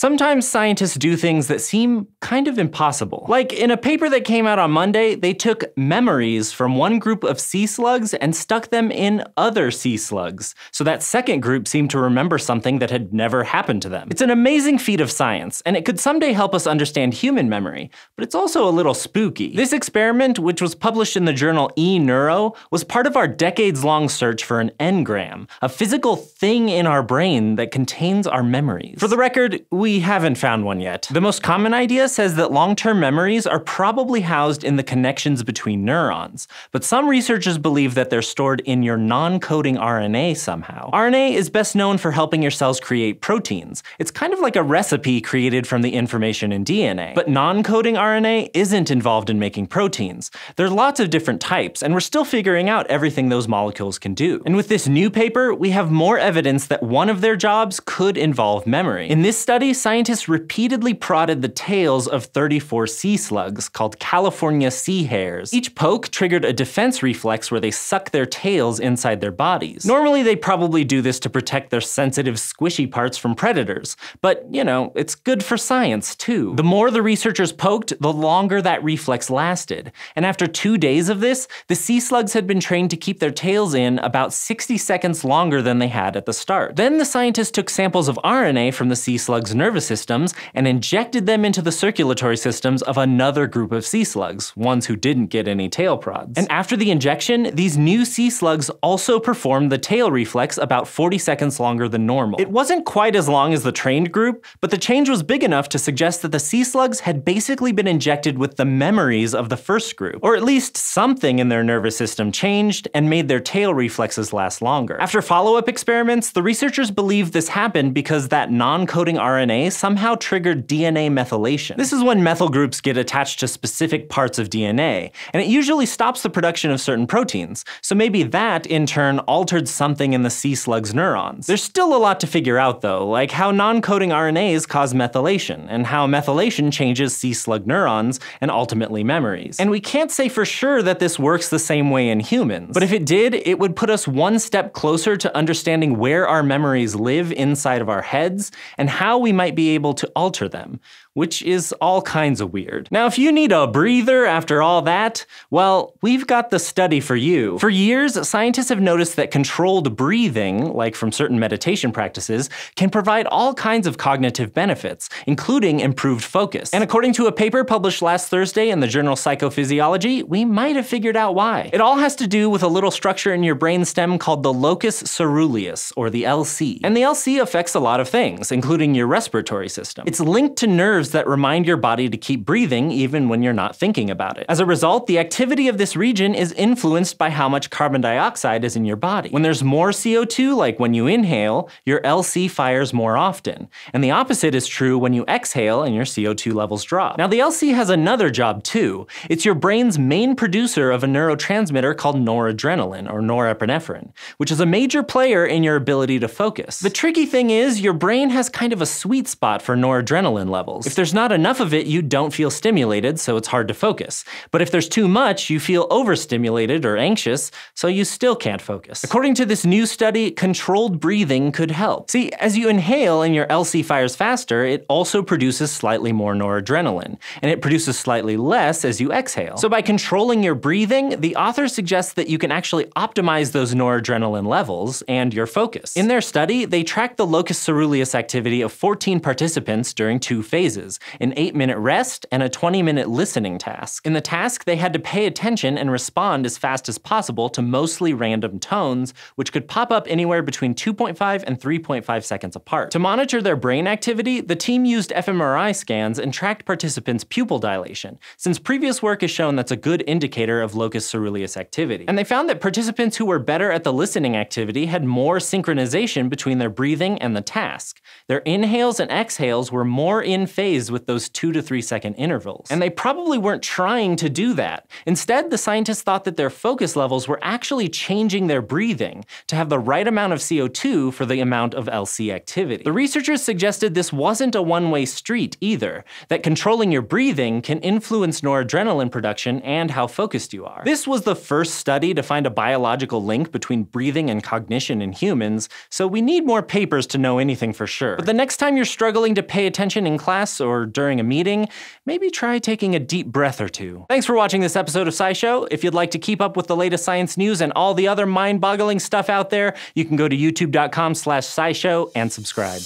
Sometimes scientists do things that seem kind of impossible. Like in a paper that came out on Monday, they took memories from one group of sea slugs and stuck them in other sea slugs. So that second group seemed to remember something that had never happened to them. It's an amazing feat of science, and it could someday help us understand human memory, but it's also a little spooky. This experiment, which was published in the journal eNeuro, was part of our decades long search for an engram, a physical thing in our brain that contains our memories. For the record, we haven't found one yet. The most common idea says that long term memories are probably housed in the connections between neurons, but some researchers believe that they're stored in your non coding RNA somehow. RNA is best known for helping your cells create proteins. It's kind of like a recipe created from the information in DNA. But non coding RNA isn't involved in making proteins. There's lots of different types, and we're still figuring out everything those molecules can do. And with this new paper, we have more evidence that one of their jobs could involve memory. In this study, scientists repeatedly prodded the tails of 34 sea slugs called California sea hares. Each poke triggered a defense reflex where they suck their tails inside their bodies. Normally, they probably do this to protect their sensitive, squishy parts from predators, but you know, it's good for science too. The more the researchers poked, the longer that reflex lasted. And after two days of this, the sea slugs had been trained to keep their tails in about 60 seconds longer than they had at the start. Then the scientists took samples of RNA from the sea slugs' nervous systems and injected them into the circulatory systems of another group of sea slugs, ones who didn't get any tail prods. And after the injection, these new sea slugs also performed the tail reflex about 40 seconds longer than normal. It wasn't quite as long as the trained group, but the change was big enough to suggest that the sea slugs had basically been injected with the memories of the first group, or at least something in their nervous system changed and made their tail reflexes last longer. After follow up experiments, the researchers believe this happened because that non coding RNA somehow triggered DNA methylation. This is when methyl groups get attached to specific parts of DNA, and it usually stops the production of certain proteins, so maybe that in turn altered something in the sea slug's neurons. There's still a lot to figure out though, like how non coding RNAs cause methylation, and how methylation changes sea slug neurons and ultimately memories. And we can't say for sure that this works the same way in humans, but if it did, it would put us one step closer to understanding where our memories live inside of our heads and how we might be able to alter them, which is all kinds of weird. Now, if you need a breather after all that, well, we've got the study for you. For years, scientists have noticed that controlled breathing, like from certain meditation practices, can provide all kinds of cognitive benefits, including improved focus. And according to a paper published last Thursday in the journal Psychophysiology, we might have figured out why. It all has to do with a little structure in your brainstem called the locus coeruleus, or the LC. And the LC affects a lot of things, including your respiratory system. It's linked to nerves that remind your body to keep breathing even when you're not thinking about it. As a result, the activity of this region is influenced by how much carbon dioxide is in your body. When there's more CO2, like when you inhale, your LC fires more often. And the opposite is true when you exhale and your CO2 levels drop. Now, the LC has another job too. It's your brain's main producer of a neurotransmitter called noradrenaline, or norepinephrine, which is a major player in your ability to focus. The tricky thing is, your brain has kind of a sweet spot for noradrenaline levels. If there's not enough of it, you don't feel stimulated, so it's hard to focus. But if there's too much, you feel overstimulated or anxious, so you still can't focus. According to this new study, controlled breathing could help. See, as you inhale and your LC fires faster, it also produces slightly more noradrenaline, and it produces slightly less as you exhale. So by controlling your breathing, the author suggests that you can actually optimize those noradrenaline levels and your focus. In their study, they tracked the locus coeruleus activity of 14 participants during two phases an 8 minute rest and a 20 minute listening task. In the task, they had to pay attention and respond as fast as possible to mostly random tones, which could pop up anywhere between 2.5 and 3.5 seconds apart. To monitor their brain activity, the team used fMRI scans and tracked participants' pupil dilation, since previous work has shown that's a good indicator of locus coeruleus activity. And they found that participants who were better at the listening activity had more synchronization between their breathing and the task. Their inhales and exhales were more in phase with those two to three second intervals. And they probably weren't trying to do that. Instead, the scientists thought that their focus levels were actually changing their breathing to have the right amount of CO2 for the amount of LC activity. The researchers suggested this wasn't a one-way street either, that controlling your breathing can influence noradrenaline production and how focused you are. This was the first study to find a biological link between breathing and cognition in humans, so we need more papers to know anything for sure. But the next time you're struggling to pay attention in class or during a meeting, maybe try taking a deep breath or two. Thanks for watching this episode of SciShow. If you'd like to keep up with the latest science news and all the other mind-boggling stuff out there, you can go to youtube.com slash scishow and subscribe.